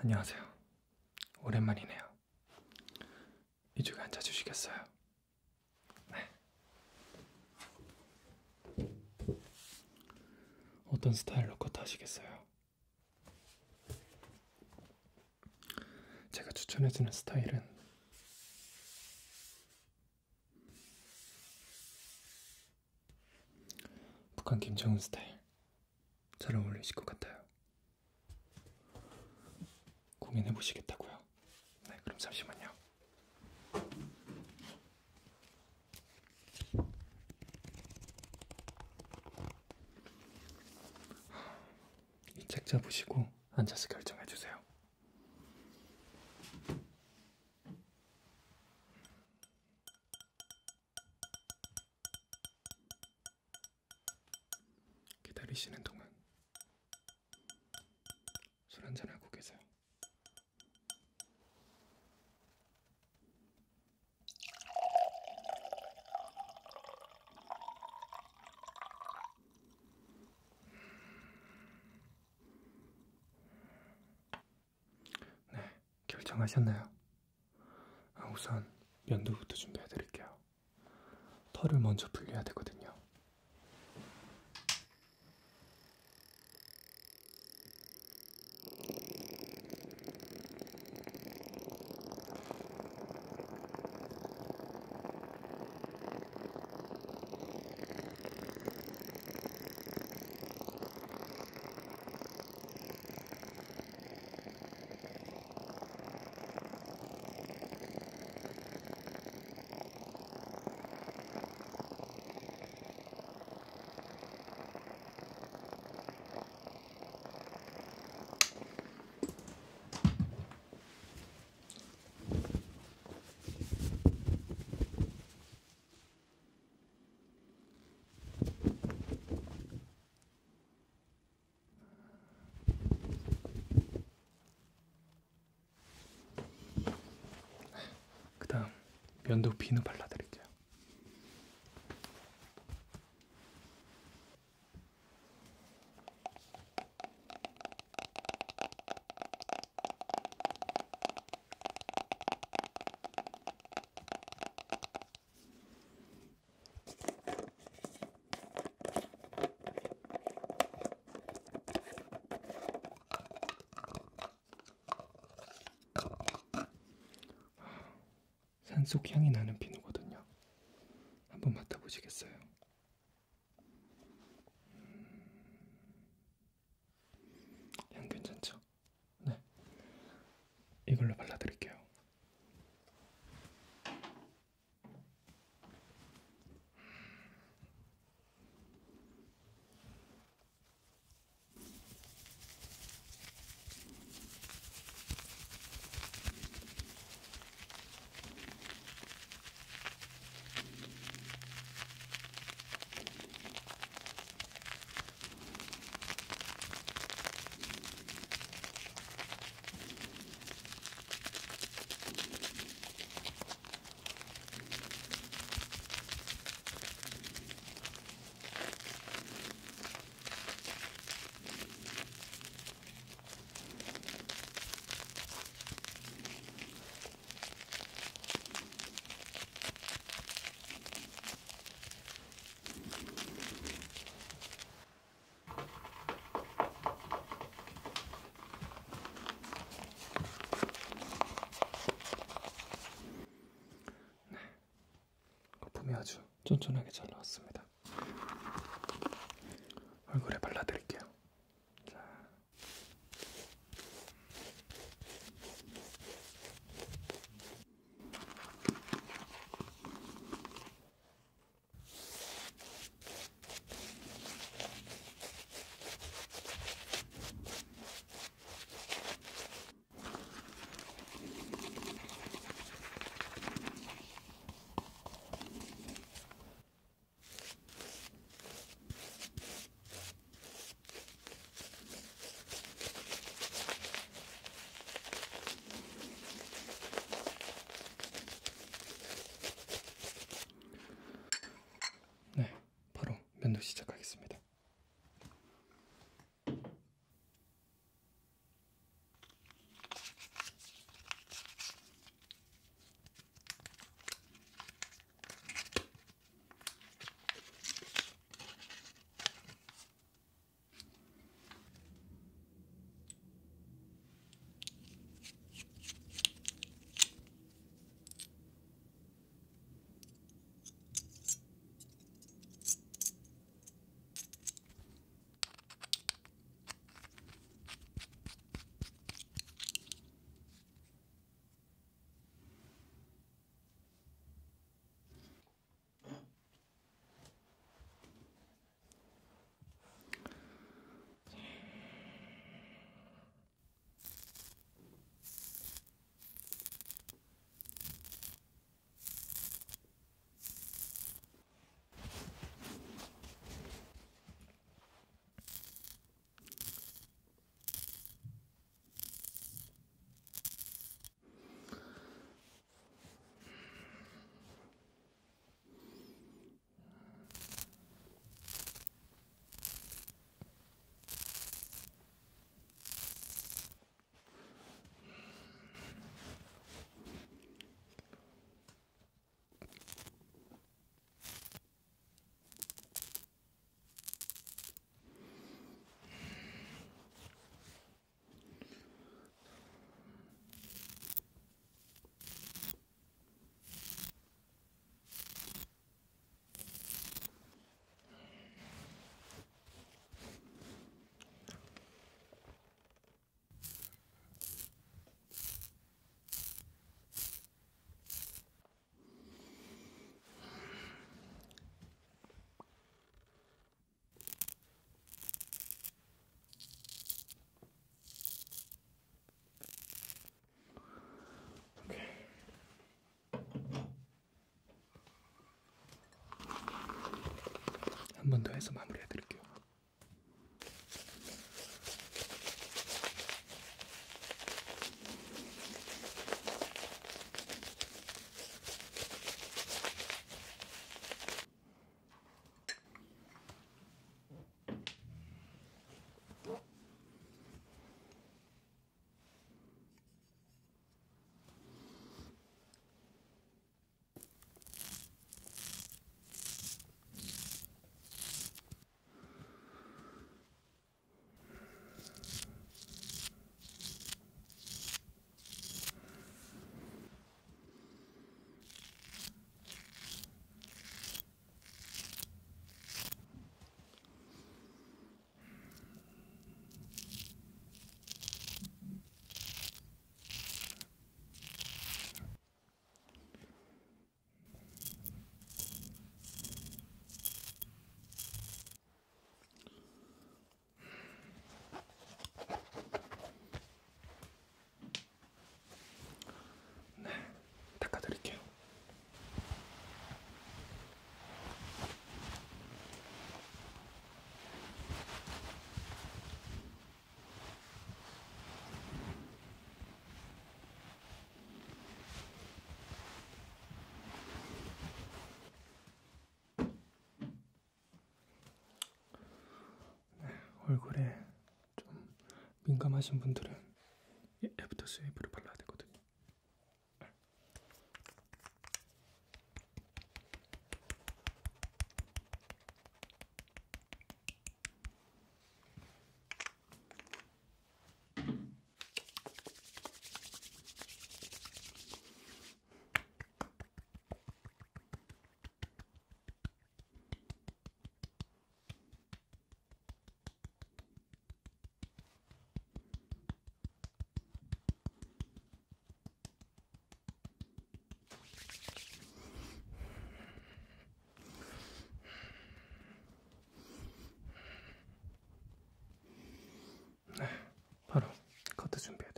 안녕하세요. 오랜만이네요. 이쪽에 앉아주시겠어요? 네. 어떤 스타일로 컷 하시겠어요? 제가 추천해주는 스타일은 북한 김정은 스타일 잘 어울리실 것 같아요. 고민해 보시겠다고요? 네, 그럼 잠시만요. 이책 잡으시고 앉아서 결정해 주세요. 기다리시는 동안 술 한잔 하고 계세요. 네, 결정하셨나요? 아, 우선 면도부터 준비해 드릴게요. 털을 먼저 분리해야 되거든요. 그 다음 면도 비누 발라드릴게요. 산속 향이 나는 비누거든요. 한번 맡아보시겠어요? 향 괜찮죠? 네. 이걸로 발라드릴게요. 거품이 아주 쫀쫀하게 잘 나왔습니다. 얼굴에 발라드릴게요. 자. 네, 바로 면도 시작하겠습니다. 더 해서 마무리해 드릴게요. 닦아드릴게요. 네, 얼굴에 좀 민감하신 분들은 애프터 세이브를 발라야 되거든요. Symbiote.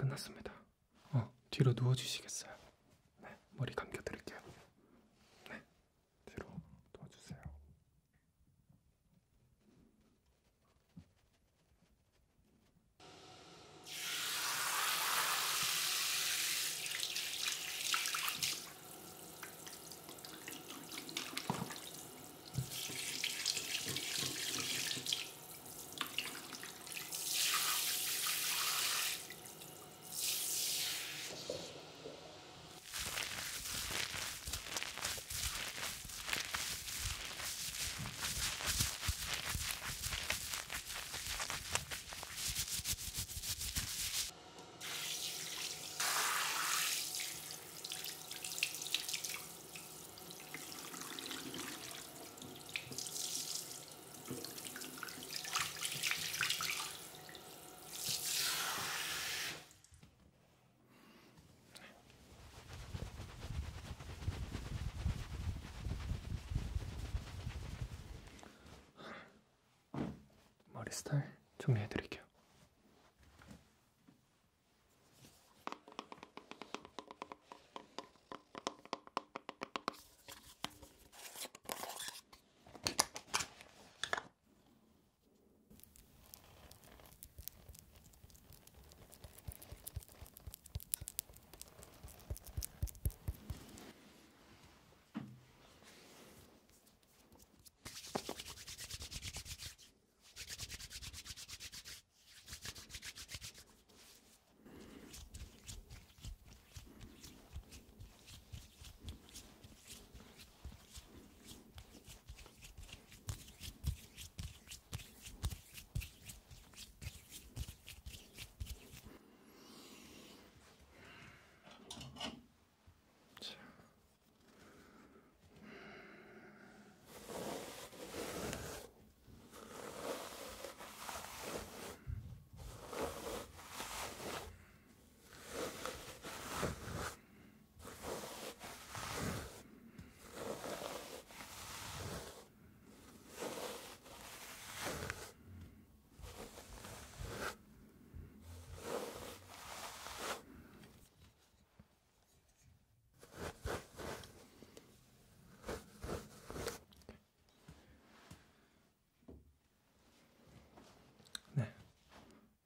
끝났습니다. 어, 뒤로 누워주시겠어요? Star.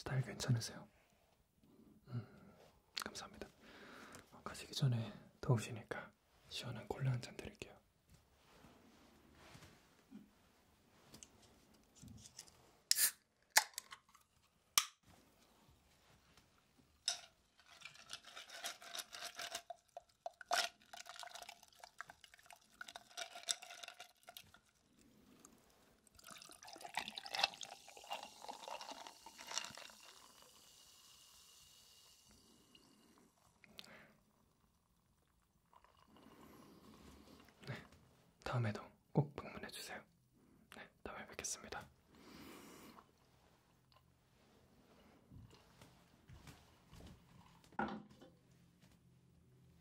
스타일 괜찮으세요? 음, 감사합니다. 어, 가시기 전에 더우시니까 시원한 콜라 한잔 드릴게요. 다음에도